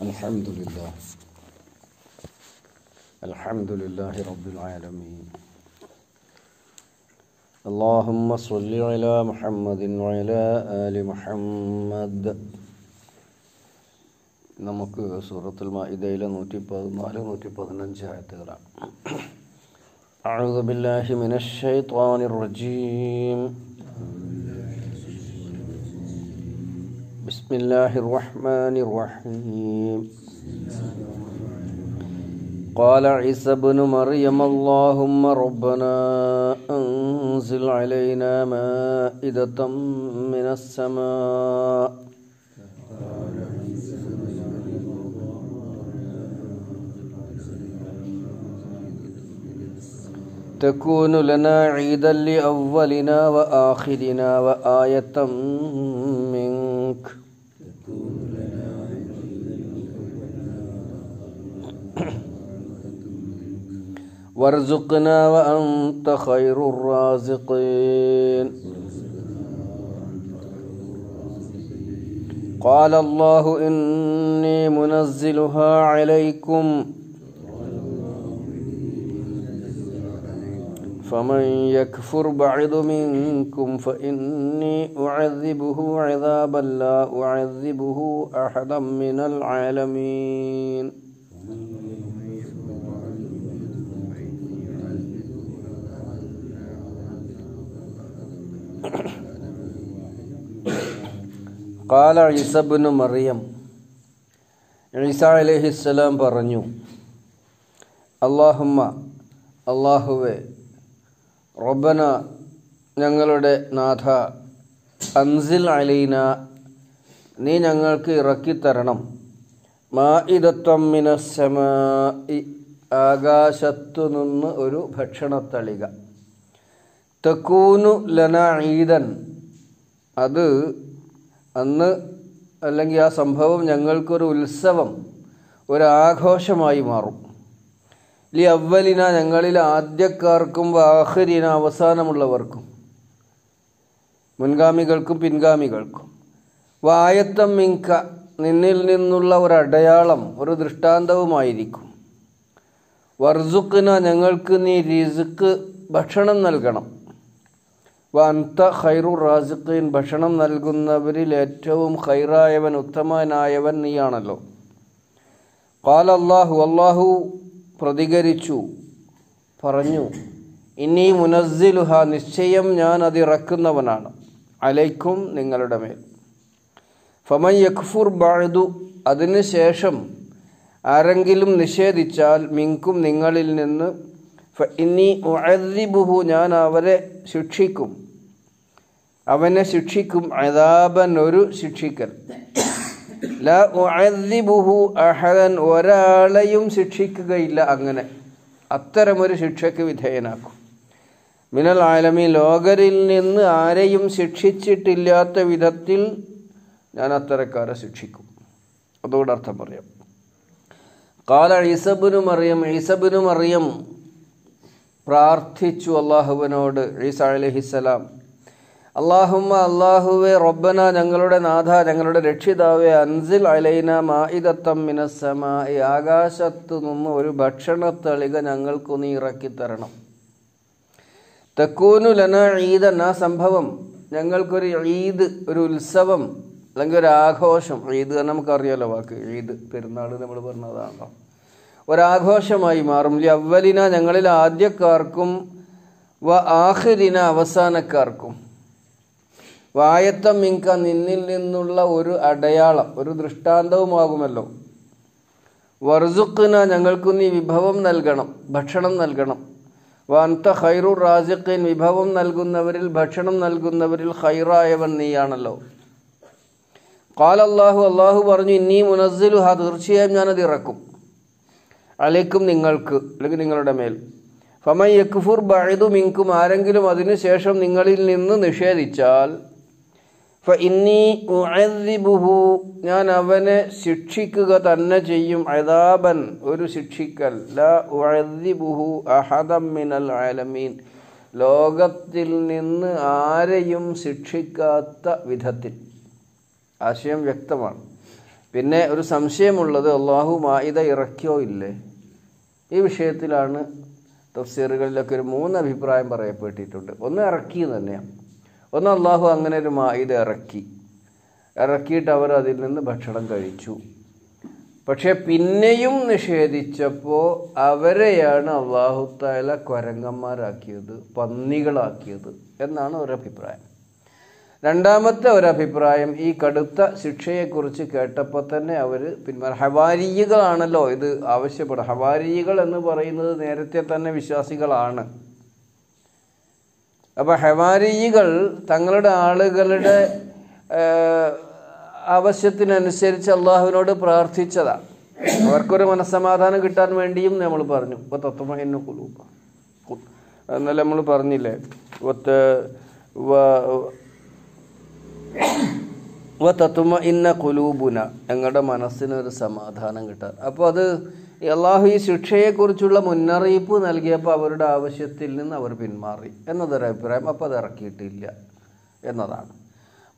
الحمد لله الحمد لله رب العالمين اللهم صل على محمد وعلى آل محمد നമുക്ക് സൂറത്തുൽ മാഇദയിലെ നൂറ്റി പതിനാല് നൂറ്റി പതിനഞ്ച് ആയത്തുകളാണ് أعوذ بالله من الشيطان الرجيم بسم الله الرحمن الرحيم. قال عيسى ابن مريم اللهم ربنا أنزل علينا مائدة من السماء. تكون لنا عيدا لأولنا وآخرنا وآية منك. وارزقنا وأنت خير الرازقين. قال الله إني منزلها عليكم. فمن يكفر بعد منكم فإني أعذبه عذابا لا أعذبه أحدا من العالمين. കാല ഈസബിന് മറിയം ഈസ അലഹിസ്സലാം പറഞ്ഞു അള്ളാഹുമ്മ അള്ളാഹുവേ റബ്ബന ഞങ്ങളുടെ നാഥ അൻസിൽ അലീന നീ ഞങ്ങൾക്ക് ഇറക്കിത്തരണം മാ ഇതത്വമിനസമ ആകാശത്തു നിന്ന് ഒരു ഭക്ഷണത്തളിക. തെക്കൂനു ലന ഈദൻ. അത് അന്ന് അല്ലെങ്കിൽ ആ സംഭവം ഞങ്ങൾക്കൊരു ഉത്സവം ഒരാഘോഷമായി മാറും. ലി അവലിന ഞങ്ങളിൽ ആദ്യക്കാർക്കും വാഹരിന അവസാനമുള്ളവർക്കും മുൻഗാമികൾക്കും പിൻഗാമികൾക്കും. വായത്തം മിങ്ക നിന്നിൽ നിന്നുള്ള ഒരു അടയാളം ഒരു ദൃഷ്ടാന്തവുമായിരിക്കും. വർസുക്കിന ഞങ്ങൾക്ക് നീ റിസുക്ക് ഭക്ഷണം നൽകണം. വന്ത ഖൈറു റാസിഖീൻ ഭക്ഷണം നൽകുന്നവരിൽ ഏറ്റവും ഖൈറായവൻ ഉത്തമനായവൻ നീയാണല്ലോ. ഖാല അള്ളാഹു അള്ളാഹു പ്രതികരിച്ചു പറഞ്ഞു ഇനി മുനസ്സിലുഹ നിശ്ചയം ഞാൻ അതിറക്കുന്നവനാണ് അലൈക്കും നിങ്ങളുടെ മേൽ. ഫമൻ യഖ്ഫുർ ബാഴുതു അതിനുശേഷം ആരെങ്കിലും നിഷേധിച്ചാൽ മിങ്കും നിങ്ങളിൽ നിന്ന് ഇനി ഉഅദ്ദിബുഹു ഞാൻ അവരെ ശിക്ഷിക്കും. അവനെ ശിക്ഷിക്കും. അതാപൻ ഒരു ശിക്ഷിക്കൽ. ല അഹദൻ ഒരാളെയും ശിക്ഷിക്കുകയില്ല അങ്ങനെ. അത്തരമൊരു ശിക്ഷയ്ക്ക് വിധേയനാക്കും. മിനൽ ആലമി ലോകരിൽ നിന്ന് ആരെയും ശിക്ഷിച്ചിട്ടില്ലാത്ത വിധത്തിൽ ഞാൻ അത്തരക്കാരെ ശിക്ഷിക്കും. അതോടെ അർത്ഥം പറയാം. കാല ഈസബിനു മറിയം ഈസബിനു മറിയം പ്രാർത്ഥിച്ചു അള്ളാഹുവിനോട് ഈസ അലഹിസലാം അള്ളാഹുമ്മ അള്ളാഹുവെ റബ്ബന ഞങ്ങളുടെ നാഥ ഞങ്ങളുടെ രക്ഷിതാവെ അൻസിൽ അലൈന മായിദത്തം ഈ ആകാശത്തു നിന്ന് ഒരു ഭക്ഷണത്തളിക ഞങ്ങൾക്ക് നീ ഇറക്കിത്തരണം തെക്കൂനു ലന ഈദൻ ആ സംഭവം? ഞങ്ങൾക്കൊരു ഈദ് ഒരു ഉത്സവം അല്ലെങ്കിൽ ഒരു ആഘോഷം. ഈദ് നമുക്കറിയാലോ വാക്ക്. ഈദ് പെരുന്നാൾ നമ്മൾ പറഞ്ഞതാണല്ലോ. ഒരാഘോഷമായി മാറും. അവലിന ഞങ്ങളിൽ ആദ്യക്കാർക്കും വ ആഹിരിന അവസാനക്കാർക്കും. വായത്തം മിങ്ക നിന്നിൽ നിന്നുള്ള ഒരു അടയാളം ഒരു ദൃഷ്ടാന്തവുമാകുമല്ലോ. വർസുക്കിന ഞങ്ങൾക്ക് നീ വിഭവം നൽകണം ഭക്ഷണം നൽകണം. വാന്ത ഖൈറു റാസിഖീൻ വിഭവം നൽകുന്നവരിൽ ഭക്ഷണം നൽകുന്നവരിൽ ഖൈറായവൻ നീയാണല്ലോ. കാൽ അള്ളാഹു അള്ളാഹു പറഞ്ഞു ഇന്നീ മുനസ്സിലു ഹാ തീർച്ചയായും ഞാനത് ഇറക്കും. അലൈക്കും നിങ്ങൾക്ക് അല്ലെങ്കിൽ നിങ്ങളുടെ മേൽ. ഫമൻ യക്ഫുർ ബഅദു മിങ്കും ആരെങ്കിലും അതിനുശേഷം നിങ്ങളിൽ നിന്ന് നിഷേധിച്ചാൽ ഇന്നി ഉഅദ്ദിബുഹു ഞാൻ അവനെ ശിക്ഷിക്കുക തന്നെ ചെയ്യും. അദാബൻ ഒരു ശിക്ഷിക്കൽ. ലാ ഉഅദ്ദിബുഹു മിനൽ ആലമീൻ ലോകത്തിൽ നിന്ന് ആരെയും ശിക്ഷിക്കാത്ത വിധത്തിൽ. ആശയം വ്യക്തമാണ്. പിന്നെ ഒരു സംശയമുള്ളത് അള്ളാഹു മായിത ഇറക്കിയോ ഇല്ലേ? ഈ വിഷയത്തിലാണ് തഫ്സീറുകളിലൊക്കെ ഒരു മൂന്ന് അഭിപ്രായം പറയപ്പെട്ടിട്ടുണ്ട്. ഒന്ന് ഇറക്കി തന്നെയാണ് ഒന്ന് അള്ളാഹു അങ്ങനെ ഒരു മായിത ഇറക്കി. ഇറക്കിയിട്ട് അവർ അതിൽ നിന്ന് ഭക്ഷണം കഴിച്ചു. പക്ഷെ പിന്നെയും നിഷേധിച്ചപ്പോൾ അവരെയാണ് അള്ളാഹു താല കുരങ്ങന്മാരാക്കിയത് പന്നികളാക്കിയത് എന്നാണ് ഒരഭിപ്രായം രണ്ടാമത്തെ ഒരഭിപ്രായം ഈ കടുത്ത ശിക്ഷയെക്കുറിച്ച് കേട്ടപ്പോൾ തന്നെ അവർ പിന്മാറി. ഹവാരികളാണല്ലോ ഇത് ആവശ്യപ്പെടുക. ഹവാരികൾ എന്ന് പറയുന്നത് നേരത്തെ തന്നെ വിശ്വാസികളാണ്. അപ്പോൾ ഹെവാരിയികൾ തങ്ങളുടെ ആളുകളുടെ ആവശ്യത്തിനനുസരിച്ച് അള്ളാഹുവിനോട് പ്രാർത്ഥിച്ചതാണ് അവർക്കൊരു മനസ്സമാധാനം കിട്ടാൻ വേണ്ടിയും നമ്മൾ പറഞ്ഞു. ഇപ്പോൾ തത്വമ കുലൂപ്പ എന്നാലും നമ്മൾ പറഞ്ഞില്ലേ ഒത്ത് വ തത്തുമ ഇന്ന കുലൂബുന ഞങ്ങളുടെ മനസ്സിനൊരു സമാധാനം കിട്ടാൻ. അപ്പോൾ അത് അള്ളാഹു ഈ ശിക്ഷയെക്കുറിച്ചുള്ള മുന്നറിയിപ്പ് നൽകിയപ്പോൾ അവരുടെ ആവശ്യത്തിൽ നിന്ന് അവർ പിന്മാറി എന്നതൊരു അഭിപ്രായം അപ്പോൾ അത് ഇറക്കിയിട്ടില്ല എന്നതാണ്.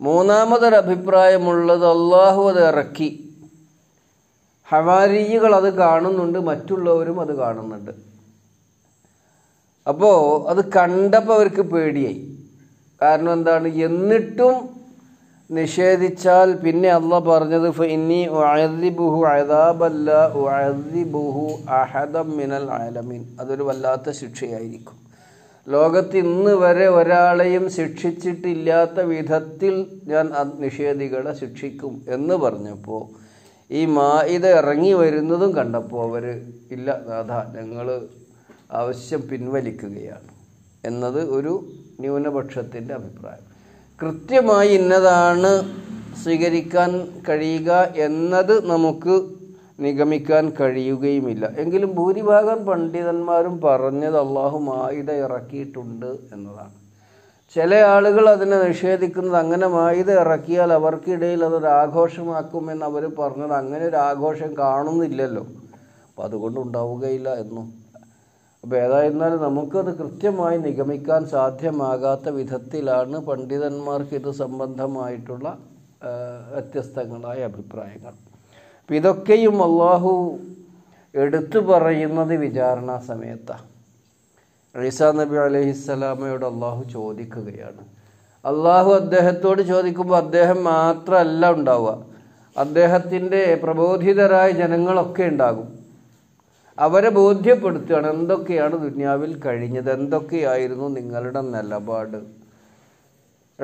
മൂന്നാമതൊരു അഭിപ്രായമുള്ളത് അള്ളാഹു അത് ഇറക്കി. ഹവാരികൾ അത് കാണുന്നുണ്ട് മറ്റുള്ളവരും അത് കാണുന്നുണ്ട്. അപ്പോൾ അത് കണ്ടപ്പോൾ അവർക്ക് പേടിയായി. കാരണം എന്താണ്? എന്നിട്ടും നിഷേധിച്ചാൽ പിന്നെ അള്ള പറഞ്ഞത് ഫിന്നി ആലമീൻ അതൊരു വല്ലാത്ത ശിക്ഷയായിരിക്കും. ലോകത്ത് ഇന്ന് വരെ ഒരാളെയും ശിക്ഷിച്ചിട്ടില്ലാത്ത വിധത്തിൽ ഞാൻ നിഷേധികളെ ശിക്ഷിക്കും എന്ന് പറഞ്ഞപ്പോൾ ഈ മായിത ഇറങ്ങി വരുന്നതും കണ്ടപ്പോൾ അവർ ഇല്ല നാഥ ഞങ്ങൾ ആവശ്യം പിൻവലിക്കുകയാണ്. എന്നത് ഒരു ന്യൂനപക്ഷത്തിന്റെ അഭിപ്രായം. കൃത്യമായി ഇന്നതാണ് സ്വീകരിക്കാൻ കഴിയുക എന്നത് നമുക്ക് നിഗമിക്കാൻ കഴിയുകയുമില്ല. എങ്കിലും ഭൂരിഭാഗം പണ്ഡിതന്മാരും പറഞ്ഞത് അള്ളാഹു മായിത ഇറക്കിയിട്ടുണ്ട് എന്നതാണ്. ചില ആളുകൾ അതിനെ നിഷേധിക്കുന്നത് അങ്ങനെ മായിത ഇറക്കിയാൽ അവർക്കിടയിൽ അതൊരു ആഘോഷമാക്കുമെന്ന് അവർ പറഞ്ഞത് അങ്ങനെ ഒരു ആഘോഷം കാണുന്നില്ലല്ലോ. അപ്പം അതുകൊണ്ട് ഉണ്ടാവുകയില്ല എന്നും. അപ്പോൾ ഏതായിരുന്നാലും നമുക്കത് കൃത്യമായി നിഗമിക്കാൻ സാധ്യമാകാത്ത വിധത്തിലാണ് പണ്ഡിതന്മാർക്ക് ഇത് സംബന്ധമായിട്ടുള്ള വ്യത്യസ്തങ്ങളായ അഭിപ്രായങ്ങൾ. അപ്പം ഇതൊക്കെയും അള്ളാഹു എടുത്തു പറയുന്നത് വിചാരണ സമയത്താണ് ഈസാ നബി അലഹിസ്സലാമയോട് അള്ളാഹു ചോദിക്കുകയാണ്. അള്ളാഹു അദ്ദേഹത്തോട് ചോദിക്കുമ്പോൾ അദ്ദേഹം മാത്രമല്ല ഉണ്ടാവുക. അദ്ദേഹത്തിന്റെ പ്രബോധിതരായ ജനങ്ങളൊക്കെ ഉണ്ടാകും. അവരെ ബോധ്യപ്പെടുത്തുകയാണ് എന്തൊക്കെയാണ് ദുന്യാവിൽ കഴിഞ്ഞത് എന്തൊക്കെയായിരുന്നു നിങ്ങളുടെ നിലപാട്?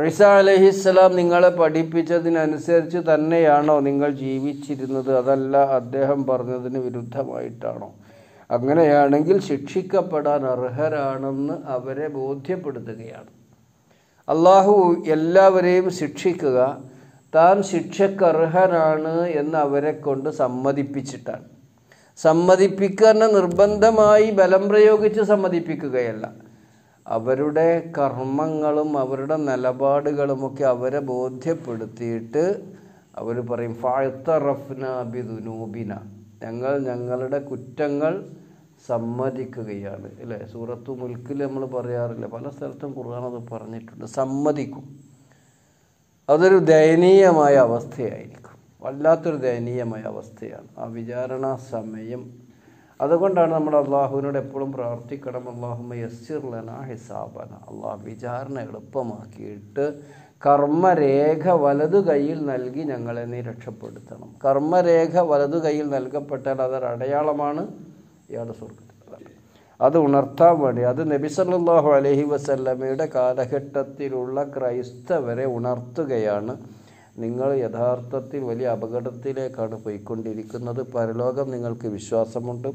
റിസ അലഹിസ്സലാം നിങ്ങളെ പഠിപ്പിച്ചതിനനുസരിച്ച് തന്നെയാണോ നിങ്ങൾ ജീവിച്ചിരുന്നത്? അതല്ല അദ്ദേഹം പറഞ്ഞതിന് വിരുദ്ധമായിട്ടാണോ? അങ്ങനെയാണെങ്കിൽ ശിക്ഷിക്കപ്പെടാൻ അർഹരാണെന്ന് അവരെ ബോധ്യപ്പെടുത്തുകയാണ്. അള്ളാഹു എല്ലാവരെയും ശിക്ഷിക്കുക താൻ ശിക്ഷക്കർഹനാണ് എന്ന് അവരെ കൊണ്ട് സമ്മതിപ്പിച്ചിട്ടാണ്. സമ്മതിപ്പിക്കാൻ നിർബന്ധമായി ബലം പ്രയോഗിച്ച് സമ്മതിപ്പിക്കുകയല്ല. അവരുടെ കർമ്മങ്ങളും അവരുടെ നിലപാടുകളുമൊക്കെ അവരെ ബോധ്യപ്പെടുത്തിയിട്ട് അവർ പറയും ഫാഴ്ത്തറഫ്ന ബിദുനൂബിന. ഞങ്ങൾ ഞങ്ങളുടെ കുറ്റങ്ങൾ സമ്മതിക്കുകയാണ്. അല്ലേ? സൂറത്തു മുൽക്കിൽ നമ്മൾ പറയാറില്ല പല സ്ഥലത്തും ഖുർആൻ അത് പറഞ്ഞിട്ടുണ്ട്. സമ്മതിക്കും. അതൊരു ദയനീയമായ അവസ്ഥയായിരിക്കും. വല്ലാത്തൊരു ദയനീയമായ അവസ്ഥയാണ്. ആ വിചാരണ സമയം. അതുകൊണ്ടാണ് നമ്മൾ അള്ളാഹുവിനോട് എപ്പോഴും പ്രാർത്ഥിക്കണം അള്ളാഹുമ യസ്സിർലന ഹിസാബന. അള്ളാഹ് വിചാരണ എളുപ്പമാക്കിയിട്ട് കർമ്മരേഖ വലതു കൈയിൽ നൽകി ഞങ്ങളെ നീ രക്ഷപ്പെടുത്തണം. കർമ്മരേഖ വലതു കൈയിൽ നൽകപ്പെട്ടാൽ അതൊരു അടയാളമാണ് ഇയാളുടെ സ്വർഗത്തിൽ അത് ഉണർത്താൻ വേണ്ടി. അത് നബി സല്ലല്ലാഹു അലൈഹി വസല്ലമയുടെ കാലഘട്ടത്തിലുള്ള ക്രൈസ്തവരെ ഉണർത്തുകയാണ് നിങ്ങൾ യഥാർത്ഥത്തിൽ വലിയ അപകടത്തിലേക്കാണ് പോയിക്കൊണ്ടിരിക്കുന്നത്. പരലോകം നിങ്ങൾക്ക് വിശ്വാസമുണ്ട്.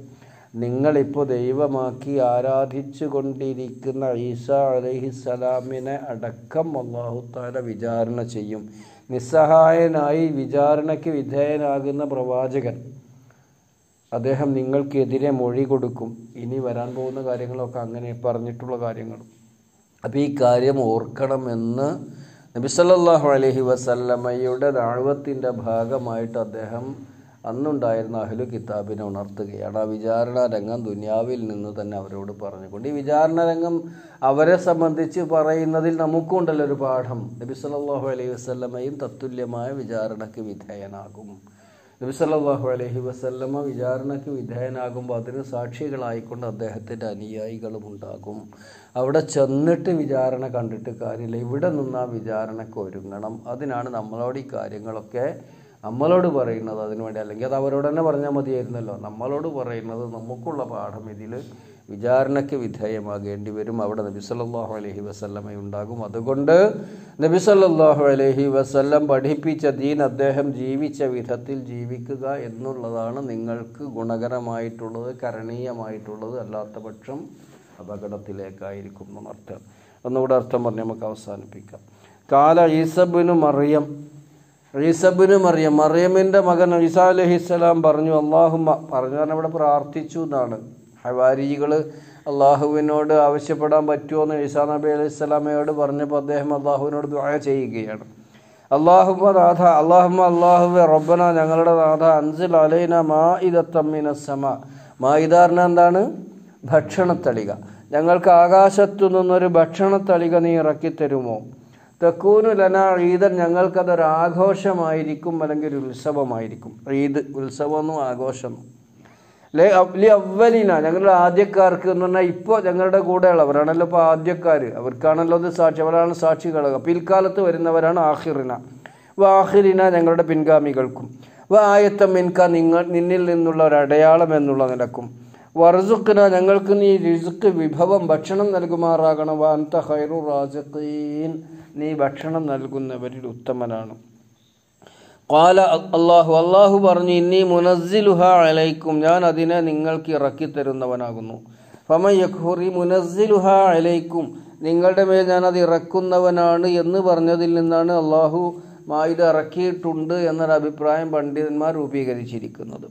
നിങ്ങളിപ്പോൾ ദൈവമാക്കി ആരാധിച്ചു കൊണ്ടിരിക്കുന്ന ഈസ അലഹിസലാമിനെ അടക്കം അള്ളാഹുത്താല വിചാരണ ചെയ്യും. നിസ്സഹായനായി വിചാരണയ്ക്ക് വിധേയനാകുന്ന പ്രവാചകൻ അദ്ദേഹം നിങ്ങൾക്കെതിരെ മൊഴി കൊടുക്കും. ഇനി വരാൻ പോകുന്ന കാര്യങ്ങളൊക്കെ അങ്ങനെ പറഞ്ഞിട്ടുള്ള കാര്യങ്ങൾ അപ്പോൾ ഈ കാര്യം ഓർക്കണമെന്ന് നബിസല്ലാഹു അലഹി വസല്ലമ്മയുടെ ദാഴ്വത്തിന്റെ ഭാഗമായിട്ട് അദ്ദേഹം അന്നുണ്ടായിരുന്ന അഹ്ലു കിതാബിനെ ഉണർത്തുകയാണ്. ആ വിചാരണ രംഗം ദുനിയാവിൽ നിന്ന് തന്നെ അവരോട് പറഞ്ഞുകൊണ്ട്. ഈ വിചാരണ രംഗം അവരെ സംബന്ധിച്ച് പറയുന്നതിൽ നമുക്കുണ്ടല്ലോ ഒരു പാഠം. നബി സല്ലാഹു അലൈഹി വസ്ലമയും തത്തുല്യമായ വിചാരണയ്ക്ക് വിധേയനാകും. നബി അലഹി അലൈഹി വസല്ലമ വിചാരണയ്ക്ക് വിധേയനാകുമ്പോൾ അതിന് സാക്ഷികളായിക്കൊണ്ട് അദ്ദേഹത്തിന്റെ അനുയായികളും ഉണ്ടാകും. അവിടെ ചെന്നിട്ട് വിചാരണ കണ്ടിട്ട് കാര്യമില്ല. ഇവിടെ നിന്ന് ആ വിചാരണയ്ക്ക് ഒരുങ്ങണം. അതിനാണ് നമ്മളോട് ഈ കാര്യങ്ങളൊക്കെ നമ്മളോട് പറയുന്നത്. അതിനുവേണ്ടി അല്ലെങ്കിൽ അത് അവരോട് തന്നെ പറഞ്ഞാൽ മതിയായിരുന്നല്ലോ. നമ്മളോട് പറയുന്നത് നമുക്കുള്ള പാഠം ഇതിൽ വിചാരണയ്ക്ക് വിധേയമാകേണ്ടി വരും. അവിടെ നബി സല്ലാഹു അലഹി വസ്ല്ലമ ഉണ്ടാകും. അതുകൊണ്ട് നബി സല്ലാഹു അലഹി വസ്ല്ലം പഠിപ്പിച്ച ദീൻ അദ്ദേഹം ജീവിച്ച വിധത്തിൽ ജീവിക്കുക എന്നുള്ളതാണ് നിങ്ങൾക്ക് ഗുണകരമായിട്ടുള്ളത് കരണീയമായിട്ടുള്ളത് അല്ലാത്ത പക്ഷം അപകടത്തിലേക്കായിരിക്കും എന്നർത്ഥം ഒന്നുകൂടെ അർത്ഥം പറഞ്ഞ് നമുക്ക് അവസാനിപ്പിക്കാം. കാല ഈസബിനു മറിയം. ഈസബിന് മറിയം. മറിയമിന്റെ മകൻ ഈസാ അലഹിസ്സലാം പറഞ്ഞു അള്ളാഹുമ്മ പറഞ്ഞു. കാരണം അവിടെ പ്രാർത്ഥിച്ചു എന്നാണ്. ഹവാരികൾ അള്ളാഹുവിനോട് ആവശ്യപ്പെടാൻ പറ്റുമോ എന്ന് ഈസാ നബി അലൈഹി സ്വലാമയോട് പറഞ്ഞപ്പോൾ അദ്ദേഹം അള്ളാഹുവിനോട് ദുആ ചെയ്യുകയാണ്. അള്ളാഹുബ നാഥ അള്ളാഹുമ അള്ളാഹുവെ റബ്ബന ഞങ്ങളുടെ നാഥ അൻസിൽ അലൈന മാ ഇതത്തമ്മിന സമ മായിദാറിന് എന്താണ്? ഭക്ഷണത്തളിക. ഞങ്ങൾക്ക് ആകാശത്തു നിന്നൊരു ഭക്ഷണത്തളിക നീ ഇറക്കി തരുമോ തെക്കൂനു ലന ഈദൻ ഞങ്ങൾക്കതൊരു ആഘോഷമായിരിക്കും അല്ലെങ്കിൽ ഒരു ഉത്സവമായിരിക്കും. ഈദ് ഉത്സവമെന്നും ആഘോഷം അവലിന ഞങ്ങളുടെ ആദ്യക്കാർക്ക് എന്ന് പറഞ്ഞാൽ ഇപ്പോൾ ഞങ്ങളുടെ കൂടെയുള്ളവരാണല്ലോ ഇപ്പോൾ ആദ്യക്കാർ അവർക്കാണല്ലോ അത് സാക്ഷി. അവരാണ് സാക്ഷികൾ പിൽക്കാലത്ത് വരുന്നവരാണ് ആഹിറിന വ ആഹിറിന ഞങ്ങളുടെ പിൻഗാമികൾക്കും. വ ആയത്തം മിൻക നിങ്ങൾ നിന്നിൽ നിന്നുള്ള ഒരു അടയാളം എന്നുള്ള നിലക്കും. വർസുക്കിന ഞങ്ങൾക്ക് നീ രുസുക്ക് വിഭവം ഭക്ഷണം നൽകുമാറാകണം. വാന്ത ഹൈറു റാസിഖീൻ. നീ ഭക്ഷണം നൽകുന്നവരിൽ ഉത്തമനാണ്. കാല അള്ളാഹു അള്ളാഹു പറഞ്ഞു ഇന്നി മുനസ്സിലുഹ അലൈക്കും. ഞാൻ അതിനെ നിങ്ങൾക്ക് ഇറക്കി തരുന്നവനാകുന്നു. ഫമ യഖുറി മുനസ്സിലുഹ അലൈക്കും. നിങ്ങളുടെ മേൽ ഞാൻ അത് ഇറക്കുന്നവനാണ് എന്ന് പറഞ്ഞതിൽ നിന്നാണ് അള്ളാഹു മായുധ ഇറക്കിയിട്ടുണ്ട് എന്നൊരു അഭിപ്രായം പണ്ഡിതന്മാർ രൂപീകരിച്ചിരിക്കുന്നത്.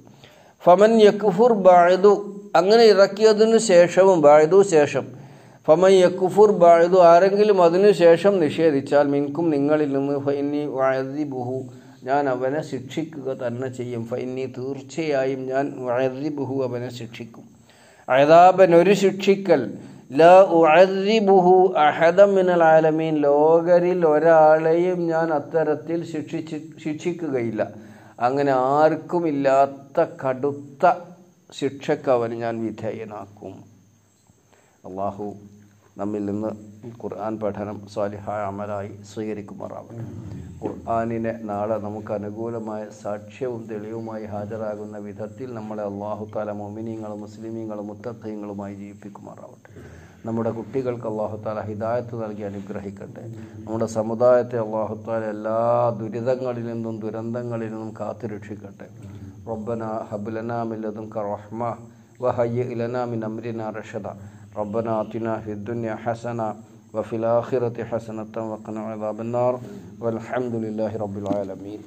ഫമൻ യക്കുഫുർ ബായതു അങ്ങനെ ഇറക്കിയതിനു ശേഷവും ബായതു ശേഷം. ഫമൻ യക്കുഫുർ ബായതു ആരെങ്കിലും അതിനു ശേഷം നിഷേധിച്ചാൽ മിൻകും നിങ്ങളിൽ നിന്ന് ഫൈനി വഴതിബുഹു ഞാൻ അവനെ ശിക്ഷിക്കുക തന്നെ ചെയ്യും. ഫൈനി തീർച്ചയായും ഞാൻ വഴതിബുഹു അവനെ ശിക്ഷിക്കും. അഴതാപൻ ഒരു ശിക്ഷിക്കൽ. ല ഉഅദിബുഹു അഹദം മിനൽ ആലമീൻ. ലോകരിൽ ഒരാളെയും ഞാൻ അത്തരത്തിൽ ശിക്ഷിച്ച് ശിക്ഷിക്കുകയില്ല. അങ്ങനെ ആർക്കും ഇല്ലാത്ത കടുത്ത ശിക്ഷക്ക് അവന് ഞാൻ വിധേയനാക്കും. അള്ളാഹു നമ്മിൽ നിന്ന് ഖുർആൻ പഠനം സ്വാലിഹായ അമലായി സ്വീകരിക്കുമാറാവട്ടെ. ഖുർആാനിനെ നാളെ നമുക്ക് അനുകൂലമായ സാക്ഷ്യവും തെളിവുമായി ഹാജരാകുന്ന വിധത്തിൽ നമ്മളെ അള്ളാഹു താല മൊമിനിയങ്ങളും മുസ്ലിമീങ്ങളും മുത്തത്തയങ്ങളുമായി ജീവിപ്പിക്കുമാറാവട്ടെ. നമ്മുടെ കുട്ടികൾക്ക് അള്ളാഹു താല ഹിദായത്ത് നൽകി അനുഗ്രഹിക്കട്ടെ. നമ്മുടെ സമുദായത്തെ അള്ളാഹു താല എല്ലാ ദുരിതങ്ങളിൽ നിന്നും ദുരന്തങ്ങളിൽ നിന്നും കാത്തുരക്ഷിക്കട്ടെ. റബ്ബന ഹബുലനാമില്ലതും മില്ലതും കറഹ്മ വഹയ്യ ഇലന മിൻ അമ്രിന റഷദ. ربنا آتنا في الدنيا حسنة وفي الآخرة حسنة وقنا عذاب النار والحمد لله رب العالمين.